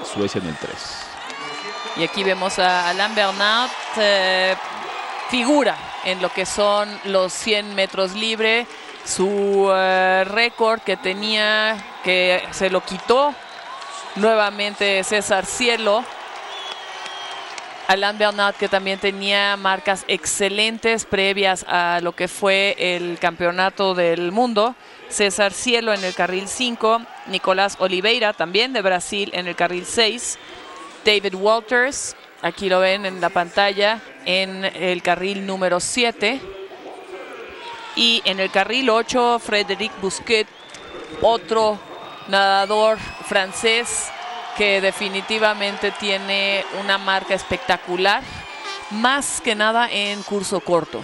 Suecia en el 3. Y aquí vemos a Alain Bernard, eh, figura en lo que son los 100 metros libre. Su eh, récord que tenía, que se lo quitó nuevamente César Cielo. Alain Bernard que también tenía marcas excelentes previas a lo que fue el campeonato del mundo. César Cielo en el carril 5, Nicolás Oliveira también de Brasil en el carril 6, David Walters, aquí lo ven en la pantalla, en el carril número 7. Y en el carril 8, Frédéric Busquet, otro nadador francés que definitivamente tiene una marca espectacular, más que nada en curso corto.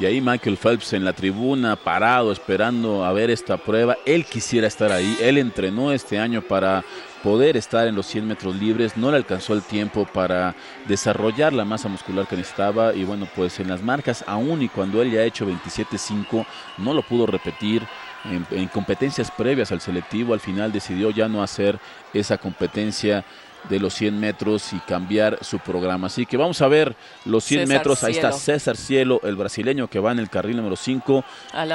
Y ahí Michael Phelps en la tribuna, parado, esperando a ver esta prueba. Él quisiera estar ahí. Él entrenó este año para poder estar en los 100 metros libres. No le alcanzó el tiempo para desarrollar la masa muscular que necesitaba. Y bueno, pues en las marcas, aún y cuando él ya ha hecho 27.5, no lo pudo repetir. En, en, competencias previas al selectivo, al final decidió ya no hacer esa competencia de los 100 metros y cambiar su programa. Así que vamos a ver los 100 César metros. Ahí está. César Cielo, el brasileño que va en el carril número 5.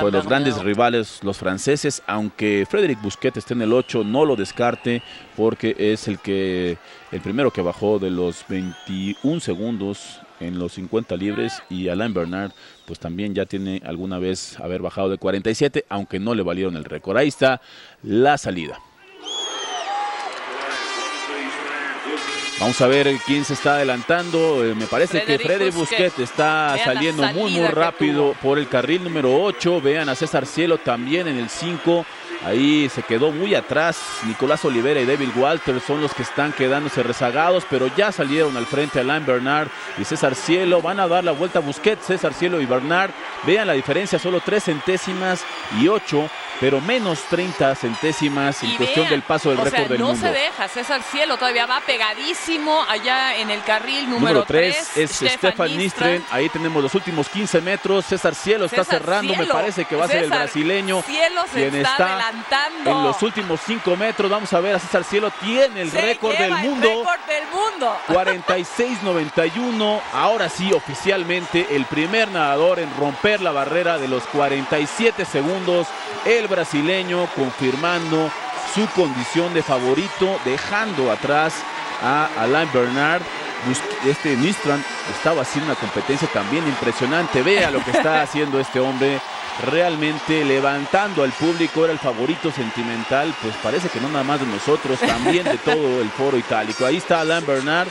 Pues los grandes rivales, los franceses, aunque Frédéric Busquet esté en el 8, no lo descarte porque es el que el primero que bajó de los 21 segundos en los 50 libres y Alain Bernard pues también ya tiene alguna vez haber bajado de 47, aunque no le valieron el récord. Ahí está la salida. Vamos a ver quién se está adelantando. Eh, me parece que Frederic Busquet. Busquet está Vean saliendo muy, muy rápido por el carril número 8. Vean a César Cielo también en el 5. Ahí se quedó muy atrás. Nicolás Olivera y David Walter son los que están quedándose rezagados, pero ya salieron al frente Alain Bernard y César Cielo. Van a dar la vuelta a Busquet, César Cielo y Bernard. Vean la diferencia, solo 3 centésimas y 8, pero menos 30 centésimas en Y cuestión vean, del paso del récord sea, del no mundo. se deja, César Cielo todavía va pegadísimo allá en el carril número Número 3 3. es Stefan Nistren. Ahí tenemos los últimos 15 metros. César Cielo está cerrando. Me parece que va a ser el brasileño Cielo se quien está, está adelantando. en los últimos 5 metros. Vamos a ver a César Cielo. Tiene el récord del mundo. récord del mundo. 46.91. Ahora sí, oficialmente, el primer nadador en romper la barrera de los 47 segundos. El brasileño confirmando su condición de favorito, dejando atrás a Alain Bernard. Este Nistran estaba haciendo una competencia también impresionante. Vea lo que está haciendo este hombre. Realmente levantando al público, era el favorito sentimental, pues parece que no nada más de nosotros, también de todo el foro itálico. Ahí está Alain Bernard,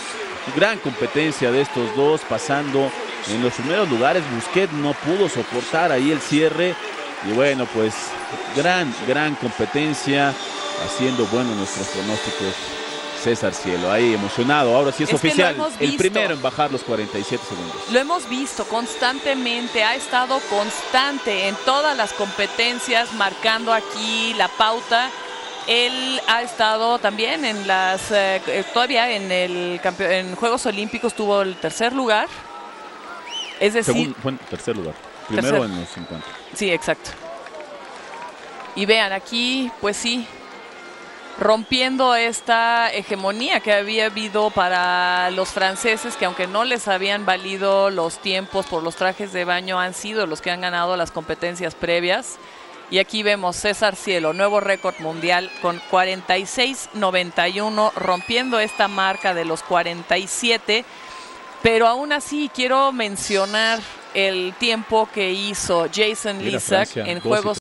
gran competencia de estos dos, pasando en los primeros lugares. Busquet no pudo soportar ahí el cierre. Y bueno, pues gran, gran competencia, haciendo buenos nuestros pronósticos. César Cielo, ahí emocionado. Ahora sí es, oficial. El primero en bajar los 47 segundos. Lo hemos visto constantemente, ha estado constante en todas las competencias, marcando aquí la pauta. Él ha estado también en las, eh, eh, todavía en el en Juegos Olímpicos tuvo el tercer lugar. Es decir, fue en tercer lugar. Primero Tercer. en los 50. Sí, exacto. Y vean, aquí, pues sí, rompiendo esta hegemonía que había habido para los franceses, que aunque no les habían valido los tiempos por los trajes de baño, han sido los que han ganado las competencias previas. Y aquí vemos César Cielo, nuevo récord mundial con 46.91, rompiendo esta marca de los 47. Pero aún así quiero mencionar el tiempo que hizo Jason Mira, Lisak Francia, en 12, Juegos